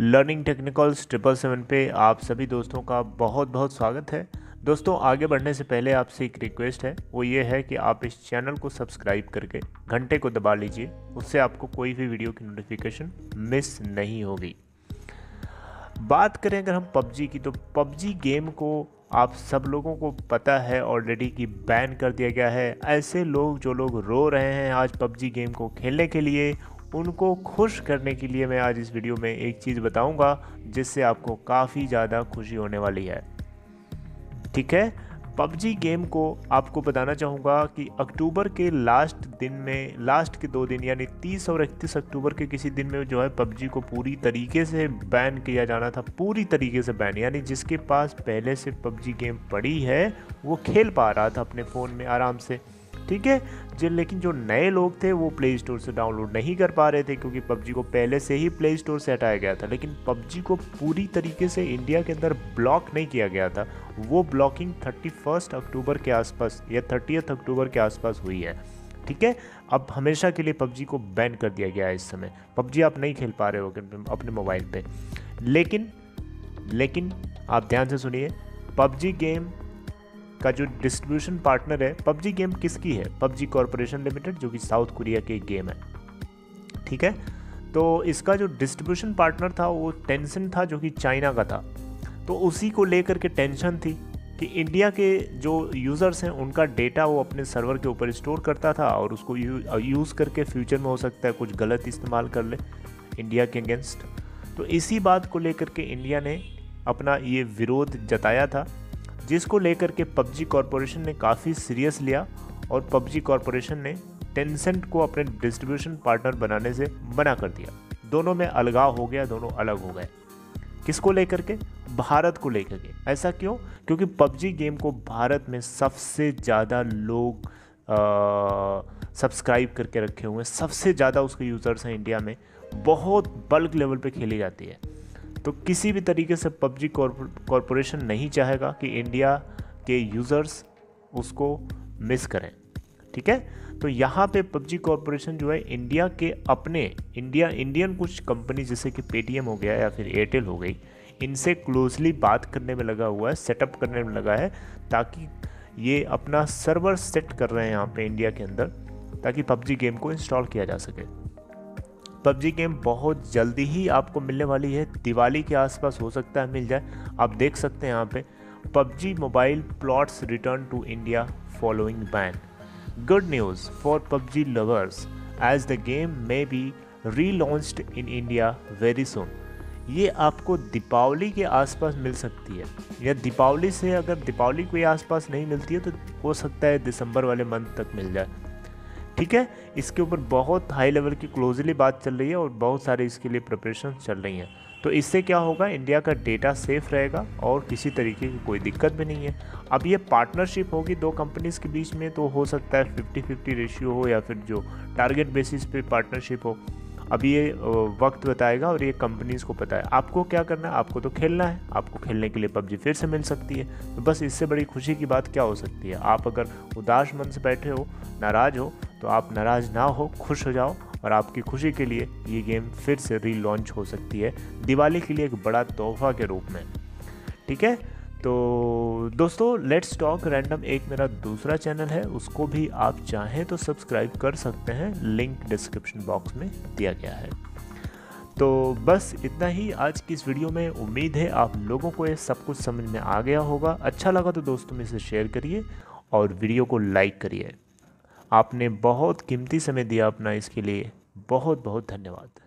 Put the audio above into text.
Learning technicals triple seven पे आप सभी दोस्तों का बहुत बहुत स्वागत है। दोस्तों, आगे बढ़ने से पहले आपसे एक रिक्वेस्ट है। वो ये है कि आप इस चैनल को सब्सक्राइब करके घंटे को दबा लीजिए। उससे आपको कोई भी वीडियो की नोटिफिकेशन मिस नहीं होगी। बात करें अगर हम पबजी की तो पबजी गेम को आप सब लोगों को पता है ऑलरेडी कि बैन कर दिया गया है। ऐसे लोग, जो लोग रो रहे हैं आज पबजी गेम को खेलने के लिए उनको खुश करने के लिए मैं आज इस वीडियो में एक चीज़ बताऊँगा, जिससे आपको काफ़ी ज़्यादा खुशी होने वाली है। ठीक है? पबजी गेम को आपको बताना चाहूँगा कि अक्टूबर के लास्ट दिन में, लास्ट के दो दिन, यानी 30 और 31 अक्टूबर के किसी दिन में जो है पबजी को पूरी तरीके से बैन किया जाना था, पूरी तरीके से बैन, यानी जिसके पास पहले से पबजी गेम पड़ी है, वो खेल पा रहा था अपने फ़ोन में आराम से। ठीक है? जो लेकिन जो नए लोग थे, वो प्ले स्टोर से डाउनलोड नहीं कर पा रहे थे, क्योंकि पबजी को पहले से ही प्ले स्टोर से हटाया गया था। लेकिन पबजी को पूरी तरीके से इंडिया के अंदर ब्लॉक नहीं किया गया था। वो ब्लॉकिंग थर्टी फ़र्स्ट अक्टूबर के आसपास या थर्टीथ अक्टूबर के आसपास हुई है। ठीक है? अब हमेशा के लिए पबजी को बैन कर दिया गया है इस समय। पबजी आप नहीं खेल पा रहे हो अपने मोबाइल पे। लेकिन लेकिन आप ध्यान से सुनिए पबजी गेम का जो डिस्ट्रीब्यूशन पार्टनर है, पबजी गेम किसकी है? पबजी कॉरपोरेशन लिमिटेड जो कि साउथ कोरिया की गेम है। ठीक है? तो इसका जो डिस्ट्रीब्यूशन पार्टनर था, वो टेंशन था, जो कि चाइना का था। तो उसी को लेकर के टेंशन थी कि इंडिया के जो यूज़र्स हैं, उनका डेटा वो अपने सर्वर के ऊपर स्टोर करता था और उसको यूज़ करके फ्यूचर में हो सकता है कुछ गलत इस्तेमाल कर ले इंडिया के अगेंस्ट तो इसी बात को लेकर के इंडिया ने अपना ये विरोध जताया था। जिसको लेकर के पबजी कॉरपोरेशन ने काफ़ी सीरियस लिया और पबजी कॉरपोरेशन ने टेंसेंट को अपने डिस्ट्रीब्यूशन पार्टनर बनाने से मना कर दिया। दोनों में अलगाव हो गया, दोनों अलग हो गए। किसको लेकर के? भारत को लेकर के। ऐसा क्यों? क्योंकि पबजी गेम को भारत में सबसे ज़्यादा लोग सब्सक्राइब करके रखे हुए हैं। सबसे ज़्यादा उसके यूज़र्स हैं इंडिया में। बहुत बल्क लेवल पे खेली जाती है। तो किसी भी तरीके से पबजी कॉरपोरेशन नहीं चाहेगा कि इंडिया के यूज़र्स उसको मिस करें। ठीक है? तो यहाँ पे पबजी कॉरपोरेशन जो है, इंडिया के अपने, इंडिया, इंडियन कुछ कंपनी जैसे कि पेटीएम हो गया या फिर एयरटेल हो गई, इनसे क्लोजली बात करने में लगा हुआ है, सेटअप करने में लगा है, ताकि ये अपना सर्वर सेट कर रहे हैं यहाँ पे इंडिया के अंदर, ताकि पबजी गेम को इंस्टॉल किया जा सके। पबजी गेम बहुत जल्दी ही आपको मिलने वाली है। दिवाली के आसपास हो सकता है मिल जाए। आप देख सकते हैं यहाँ पे, PUBG mobile plots return to India following ban good news for PUBG lovers as the game may be relaunched in India very soon ये आपको दीपावली के आसपास मिल सकती है। या दीपावली से अगर दीपावली के आसपास नहीं मिलती है तो हो सकता है दिसंबर वाले मंथ तक मिल जाए। ठीक है? इसके ऊपर बहुत हाई लेवल की क्लोजली बात चल रही है और बहुत सारे इसके लिए प्रिपरेशन चल रही हैं। तो इससे क्या होगा? इंडिया का डेटा सेफ़ रहेगा और किसी तरीके की कोई दिक्कत भी नहीं है। अब ये पार्टनरशिप होगी दो कंपनीज़ के बीच में तो हो सकता है फिफ्टी फिफ्टी रेशियो हो या फिर जो टारगेट बेसिस पे पार्टनरशिप हो। अब ये वक्त बताएगा और ये कंपनीज़ को पता है। आपको क्या करना है? आपको तो खेलना है। आपको खेलने के लिए पबजी फिर से मिल सकती है। तो बस इससे बड़ी खुशी की बात क्या हो सकती है? आप अगर उदास मन से बैठे हो, नाराज़ हो तो आप नाराज़ ना हो, खुश हो जाओ और आपकी खुशी के लिए ये गेम फिर से रीलॉन्च हो सकती है। दिवाली के लिए एक बड़ा तोहफा के रूप में। ठीक है? तो दोस्तों लेट्स टॉक रैंडम एक मेरा दूसरा चैनल है, उसको भी आप चाहें तो सब्सक्राइब कर सकते हैं लिंक डिस्क्रिप्शन बॉक्स में दिया गया है। तो बस इतना ही, आज की इस वीडियो में उम्मीद है आप लोगों को ये सब कुछ समझ में आ गया होगा। अच्छा लगा तो दोस्तों में इसे शेयर करिए और वीडियो को लाइक करिए। आपने बहुत कीमती समय दिया अपना, इसके लिए बहुत बहुत धन्यवाद।